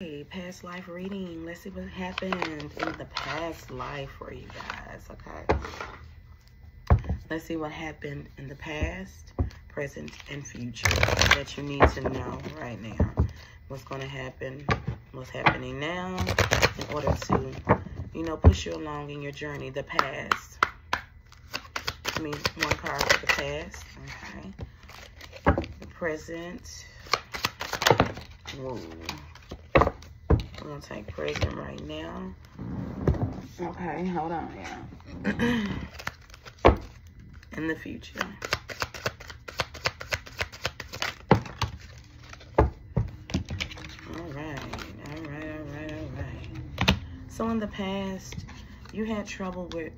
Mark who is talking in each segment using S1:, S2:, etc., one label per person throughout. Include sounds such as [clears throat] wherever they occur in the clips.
S1: Hey, past life reading. Let's see what happened in the past life for you guys, okay? Let's see what happened in the past, present, and future that you need to know right now. What's going to happen, what's happening now in order to, you know, push you along in your journey, the past. I mean, one card for the past, okay? The present. Whoa. I'm gonna take present right now. Okay, hold on yeah. [clears throat] In the future. Alright, alright, alright, alright. So in the past, you had trouble with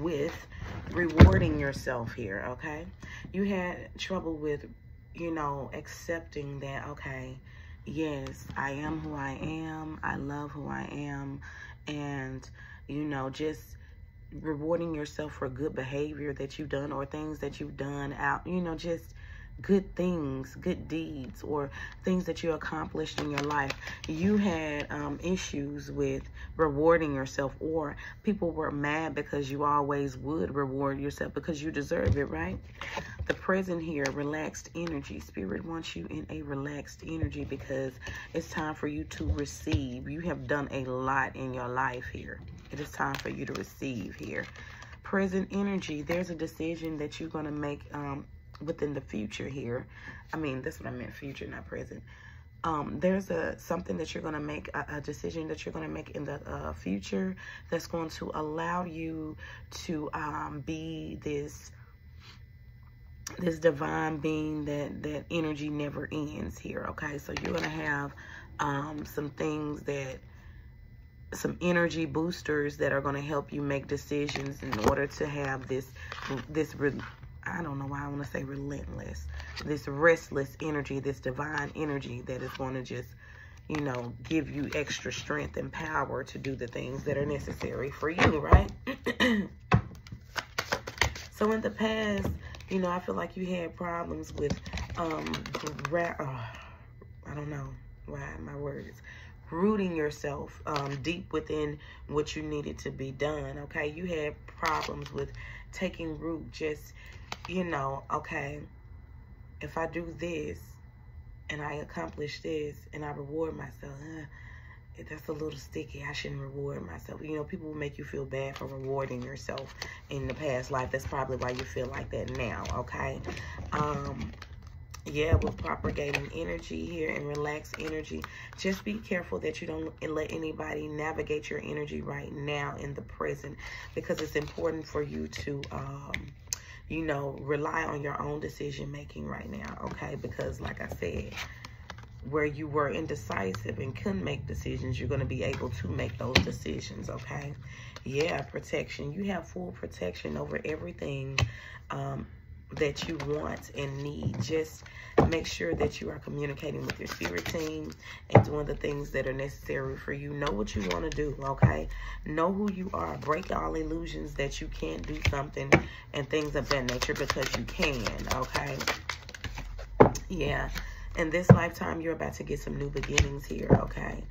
S1: with rewarding yourself here, okay? You had trouble with, you know, accepting that, okay, yes, I am who I am. I love who I am. And, you know, just rewarding yourself for good behavior that you've done or things that you've done out, you know, just good things, good deeds, or things that you accomplished in your life. You had um, issues with rewarding yourself, or people were mad because you always would reward yourself because you deserve it, right? The present here, relaxed energy. Spirit wants you in a relaxed energy because it's time for you to receive. You have done a lot in your life here. It is time for you to receive here. Present energy, there's a decision that you're going to make um, within the future here. I mean, that's what I meant, future, not present. Um, there's a something that you're going to make, a, a, decision that you're going to make in the uh, future that's going to allow you to um, be this this divine being that that energy never ends here okay so you're gonna have um, some things that some energy boosters that are going to help you make decisions in order to have this this I don't know why I want to say relentless. This restless energy, this divine energy that is going to just, you know, give you extra strength and power to do the things that are necessary for you, right? [clears throat] so in the past, you know, I feel like you had problems with, um, uh, I don't know why my words, rooting yourself um, deep within what you needed to be done, okay? You had problems with taking root just you know, okay, if I do this and I accomplish this and I reward myself, uh, that's a little sticky. I shouldn't reward myself. You know, people will make you feel bad for rewarding yourself in the past life. That's probably why you feel like that now, okay? Um, yeah, with propagating energy here and relaxed energy. Just be careful that you don't let anybody navigate your energy right now in the present because it's important for you to... Um, you know, rely on your own decision making right now, okay? Because like I said, where you were indecisive and couldn't make decisions, you're going to be able to make those decisions, okay? Yeah, protection. You have full protection over everything um, that you want and need. Just make sure that you are communicating with your spirit team and doing the things that are necessary for you. Know what you want to do, okay? Know who you are. Break all illusions that you can't do something and things of that nature because you can, okay? Yeah. In this lifetime, you're about to get some new beginnings here, okay?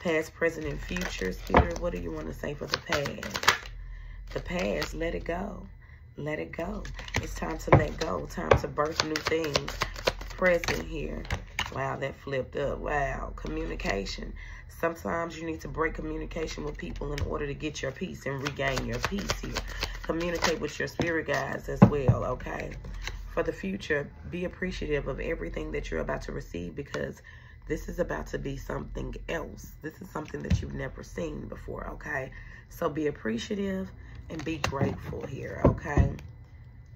S1: Past, present, and future. Spirit, what do you want to say for the past? The past, let it go let it go. It's time to let go. Time to birth new things. Present here. Wow, that flipped up. Wow. Communication. Sometimes you need to break communication with people in order to get your peace and regain your peace here. Communicate with your spirit guides as well, okay? For the future, be appreciative of everything that you're about to receive because this is about to be something else. This is something that you've never seen before, okay? So be appreciative and be grateful here, okay?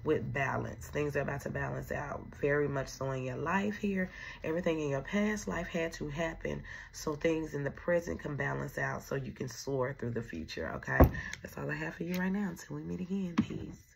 S1: With balance. Things are about to balance out very much so in your life here. Everything in your past life had to happen so things in the present can balance out so you can soar through the future, okay? That's all I have for you right now. Until we meet again. Peace.